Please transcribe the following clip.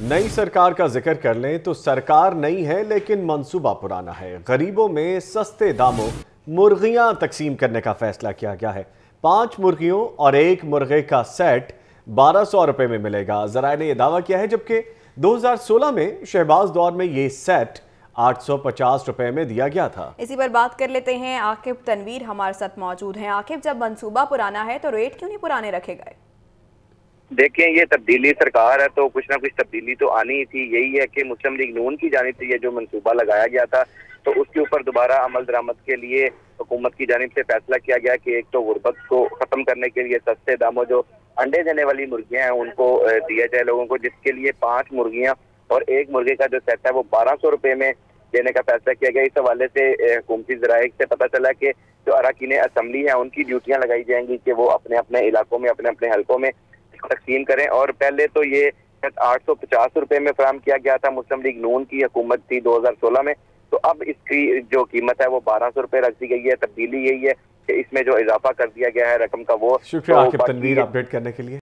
نئی سرکار کا ذکر کر لیں تو سرکار نئی ہے لیکن منصوبہ پرانا ہے۔ غریبوں میں سستے داموں، مرغیاں تقسیم کرنے کا فیصلہ کیا گیا ہے۔ پانچ مرغیوں اور ایک مرغے کا سیٹ بارہ سو روپے میں ملے گا۔ ذرائع نے یہ دعویٰ کیا ہے جبکہ دو ہزار سولہ میں شہباز دور میں یہ سیٹ آٹھ سو پچاس روپے میں دیا گیا تھا۔ اسی پر بات کر لیتے ہیں، عاقب تنویر ہمارے ساتھ موجود ہیں۔ عاقب، جب منصوبہ پرانا ہے تو ریٹ کیوں نہیں پرانے رکھے گئے؟ دیکھیں، یہ تبدیلی سرکار ہے تو کچھ نہ کچھ تبدیلی تو آنی ہی تھی۔ یہی ہے کہ مسلم لیگ نون کی جانب سے یہ جو منصوبہ لگایا گیا تھا، تو اس کے اوپر دوبارہ عمل درامت کے لیے حکومت کی جانب سے فیصلہ کیا گیا کہ ایک تو غربت کو ختم کرنے کے لیے سستے داموں جو انڈے دینے والی مرغیاں ہیں، ان کو دیا جائے لوگوں کو، جس کے لیے پانچ مرغیاں اور ایک مرغے کا جو سیٹ ہے وہ بارہ سو روپے میں دینے کا فیصلہ کیا گیا۔ اس حوالے سے حکومتی ذرائع سے پتہ چلا کہ جو اراکین اسمبلی ہیں، ان کی ڈیوٹیاں لگائی جائیں گی کہ وہ اپنے اپنے علاقوں میں، اپنے اپنے حلقوں میں تقسیم کریں۔ اور پہلے تو یہ آٹھ سو پچاس روپے میں فراہم کیا گیا تھا مسلم لیگ نون کی حکومت تھی دو ہزار سولہ میں۔ تو اب اس کی جو قیمت ہے وہ بارہ سو روپے رکھ دی گئی ہے تبدیلی یہی ہے کہ اس میں جو اضافہ کر دیا گیا ہے رقم کا وہ شکریہ تنویر اپڈیٹ کرنے کے لیے۔